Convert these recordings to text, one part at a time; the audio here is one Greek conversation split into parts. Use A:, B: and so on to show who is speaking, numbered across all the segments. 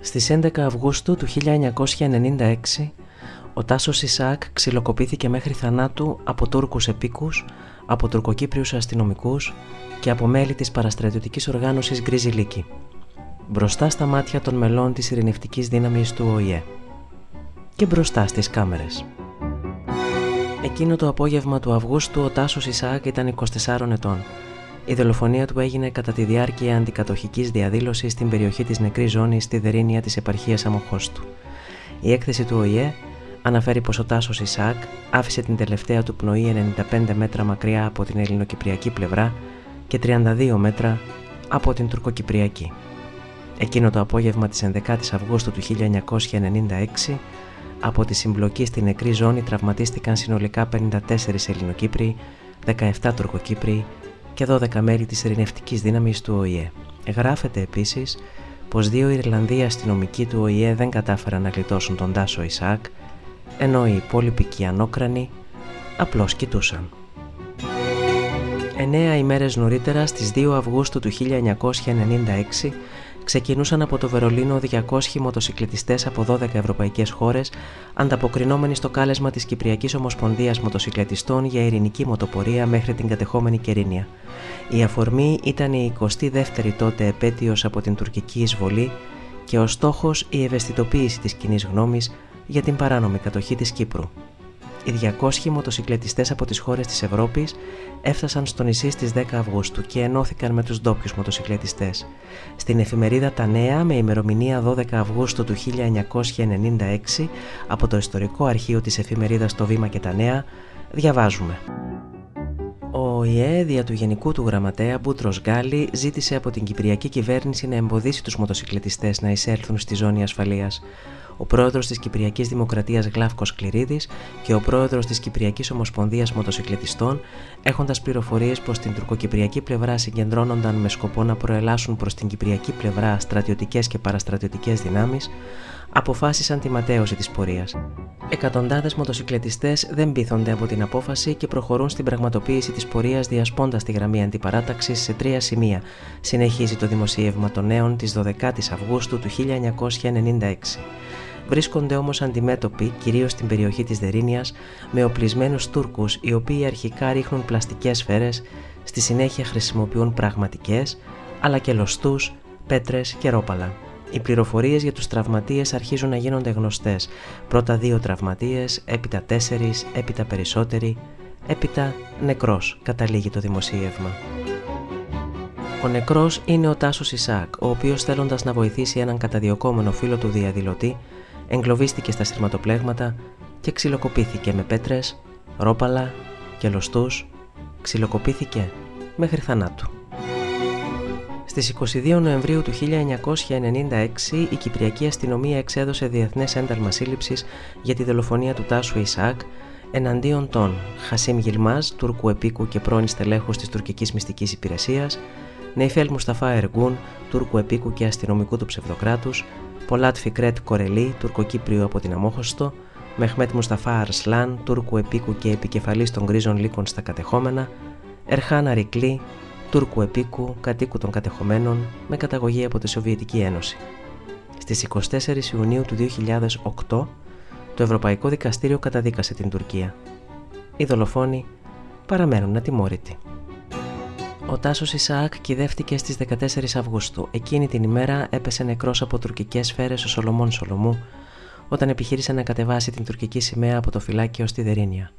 A: Στις 11 Αυγούστου του 1996 ο Τάσος Ισαάκ ξυλοκοπήθηκε μέχρι θανάτου από Τούρκους επίκους, από τουρκοκύπριους αστυνομικούς και από μέλη της παραστρατιωτικής οργάνωσης Γκρίζη Λίκη, μπροστά στα μάτια των μελών της ειρηνευτικής δύναμης του ΟΗΕ και μπροστά στις κάμερες. Εκείνο το απόγευμα του Αυγούστου ο Τάσος Ισαάκ ήταν 24 ετών. Η δολοφονία του έγινε κατά τη διάρκεια αντικατοχικής διαδήλωσης στην περιοχή της νεκρής ζώνης στη Δερίνια της επαρχίας Αμοχώστου. Η έκθεση του ΟΗΕ αναφέρει πως ο Τάσος Ισαάκ άφησε την τελευταία του πνοή 95 μέτρα μακριά από την ελληνοκυπριακή πλευρά και 32 μέτρα από την τουρκοκυπριακή. Εκείνο το απόγευμα της 11 η Αυγούστου του 1996 από τη συμπλοκή στη νεκρή ζώνη τραυματίστηκαν συνολικά 54 Ελληνοκύπροι, 17 Τουρκοκύπροι και 12 μέλη της ειρηνευτικής δύναμης του ΟΗΕ. Γράφεται επίσης πως δύο Ιρλανδοί αστυνομικοί του ΟΗΕ δεν κατάφεραν να γλιτώσουν τον Τάσο Ισάκ, ενώ οι υπόλοιποι Κιανόκρανοι απλώς κοιτούσαν. Εννέα ημέρες νωρίτερα στις 2 Αυγούστου του 1996 ξεκινούσαν από το Βερολίνο 200 μοτοσυκλετιστές από 12 ευρωπαϊκές χώρες ανταποκρινόμενοι στο κάλεσμα της Κυπριακής Ομοσπονδίας Μοτοσυκλετιστών για ειρηνική μοτοπορία μέχρι την κατεχόμενη Κερίνια. Η αφορμή ήταν η 22η τότε επέτειος από την τουρκική εισβολή και ο στόχος η ευαισθητοποίηση της κοινής γνώμης για την παράνομη κατοχή της Κύπρου. Οι 200 μοτοσυκλετιστές από τις χώρες της Ευρώπης έφτασαν στο νησί στις 10 Αυγούστου και ενώθηκαν με τους ντόπιους μοτοσυκλετιστές. Στην εφημερίδα Τα Νέα με ημερομηνία 12 Αυγούστου του 1996 από το ιστορικό αρχείο της εφημερίδας Το Βήμα και τα Νέα διαβάζουμε. Ο ΙΕ, δια του Γενικού του Γραμματέα Μπούτρος Γκάλι, ζήτησε από την Κυπριακή Κυβέρνηση να εμποδίσει τους μοτοσυκλετιστές να εισέλθουν στη ζώνη ασφαλείας ο πρόεδρος της Κυπριακής Δημοκρατίας Γλάφκος Κληρίδης και ο πρόεδρος της Κυπριακής Ομοσπονδίας Μοτοσυκλετιστών, έχοντας πληροφορίες πως στην τουρκοκυπριακή πλευρά συγκεντρώνονταν με σκοπό να προελάσουν προς την κυπριακή πλευρά στρατιωτικές και παραστρατιωτικές δυνάμεις, αποφάσισαν τη ματέωση της πορείας. Εκατοντάδες μοτοσυκλετιστές δεν πείθονται από την απόφαση και προχωρούν στην πραγματοποίηση της πορείας διασπώντας τη γραμμή αντιπαράταξης σε τρία σημεία, συνεχίζει το δημοσίευμα των νέων της 12ης Αυγούστου του 1996 βρίσκονται όμως αντιμέτωποι, κυρίως στην περιοχή της Δερίνιας, με οπλισμένους Τούρκους οι οποίοι αρχικά ρίχνουν πλαστικές σφαίρες, στη συνέχεια χρησιμοποιούν πραγματικές, αλλά και λωστούς, πέτρες και ρόπαλα. Οι πληροφορίες για τους τραυματίες αρχίζουν να γίνονται γνωστές. Πρώτα δύο τραυματίες, έπειτα τέσσερις, έπειτα περισσότεροι, έπειτα νεκρός, καταλήγει το δημοσίευμα. Ο νεκρός είναι ο Τάσος Ισάκ, ο οποίος θέλοντας να βοηθήσει έναν καταδιωκόμενο φίλο του διαδηλωτή, εγκλωβίστηκε στα σειρματοπλέγματα και ξυλοκοπήθηκε με πέτρες, ρόπαλα και λωστούς, ξυλοκοπήθηκε μέχρι θανάτου. Στις 22 Νοεμβρίου του 1996 η Κυπριακή Αστυνομία εξέδωσε διεθνές ένταλμα σύλληψης για τη δολοφονία του Τάσου Ισάκ εναντίον των Χασίμ Γιλμάζ, Τούρκου επίκου και πρώην στελέχους της τουρκικής μυστικής υπηρεσίας, Νεϊφέλ Μουσταφά Εργούν, Τούρκου επίκου και αστυνομικού του ψευδοκράτους, Πολάτ Φικρέτ Κορελή, τουρκοκύπριο από την Αμόχωστο, Μεχμέτ Μουσταφά Αρσλάν, Τούρκου επίκου και επικεφαλής των γκρίζων λύκων στα κατεχόμενα, Ερχάν Αρικλή, Τούρκου επίκου, κατοίκου των κατεχομένων, με καταγωγή από τη Σοβιετική Ένωση. Στις 24 Ιουνίου του 2008, το Ευρωπαϊκό Δικαστήριο καταδίκασε την Τουρκία. Οι δολοφόνοι παραμένουν ατιμόρυτοι. Ο Τάσος Ισαάκ κυδεύτηκε στις 14 Αυγούστου. Εκείνη την ημέρα έπεσε νεκρός από τουρκικές σφαίρες ο Σολομών Σολομού όταν επιχείρησε να κατεβάσει την τουρκική σημαία από το φυλάκιο στη Δερίνια.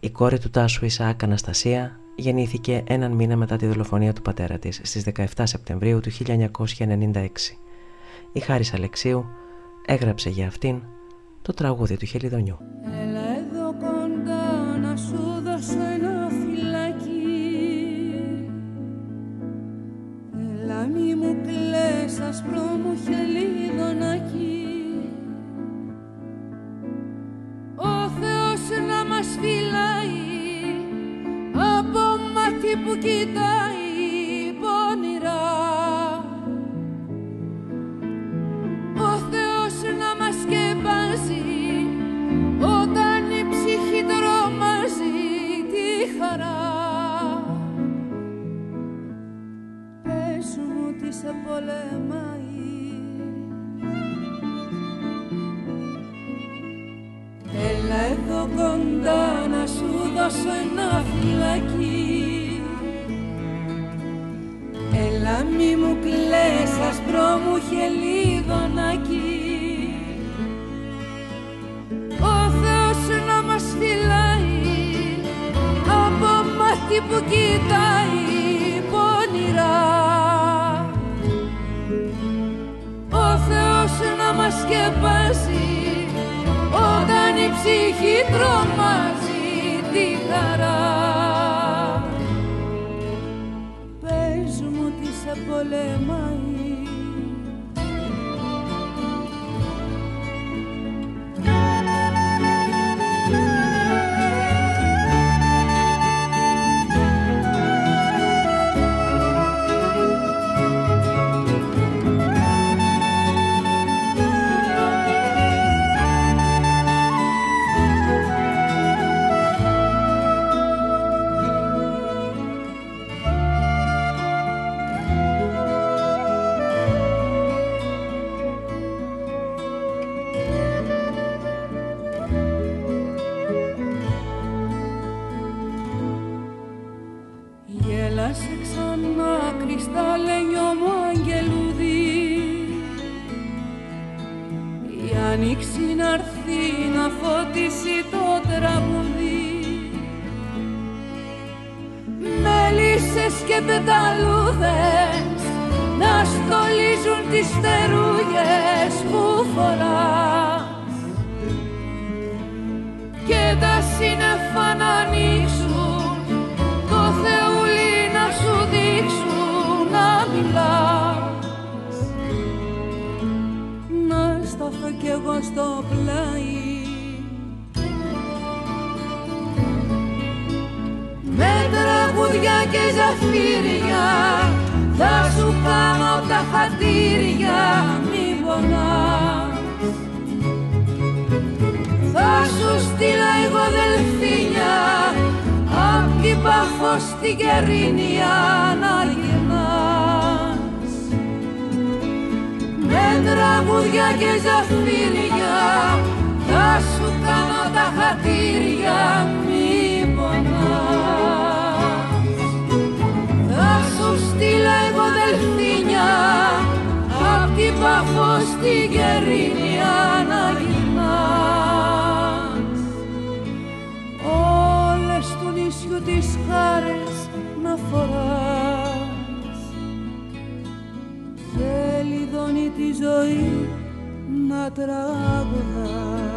A: Η κόρη του Τάσου Ισαάκ Αναστασία γεννήθηκε έναν μήνα μετά τη δολοφονία του πατέρα της στις 17 Σεπτεμβρίου του 1996. Η Χάρης Αλεξίου έγραψε για αυτήν το τραγούδι του Χελιδονιού.
B: Έλα κοιτάει πονηρά Ο Θεός να μας σκεπάζει όταν η ψυχή τρομάζει τη χαρά. Πες μου τι σε πολεμάει. Έλα εδώ κοντά να σου δώσω ένα φυλακί μου κλαις ασπρό μου χελίδωνακι Ο Θεός να μας φυλάει από μάτι που κοιτάει πονηρά, Ο Θεός να μας σκεπάζει όταν η ψυχή τρομάζει τη χαρά. πολεμάει. Μα ακριστάλενιο μου αγγελούδι η άνοιξη να να φώτισει το τραγούδι μέλισσες και πεταλούδες να στολίζουν τις στερού. μιλάς. Να σταθώ κι εγώ στο πλάι. Με τραγουδιά και ζαφύρια Θα σου κάνω τα χατήρια μη πονάς. Θα σου στείλα εγώ δελφίνια Απ' την Παφό στην Κερίνια να τραγούδια και ζαφύρια θα σου κάνω τα χατήρια μη πονάς. Θα σου στείλω εγώ δελφίνια απ' την Παφό στην Κερίνια να γυρνάς. Όλες του νησιού τις χάρες να φοράς τη ζωή να τραγουδά.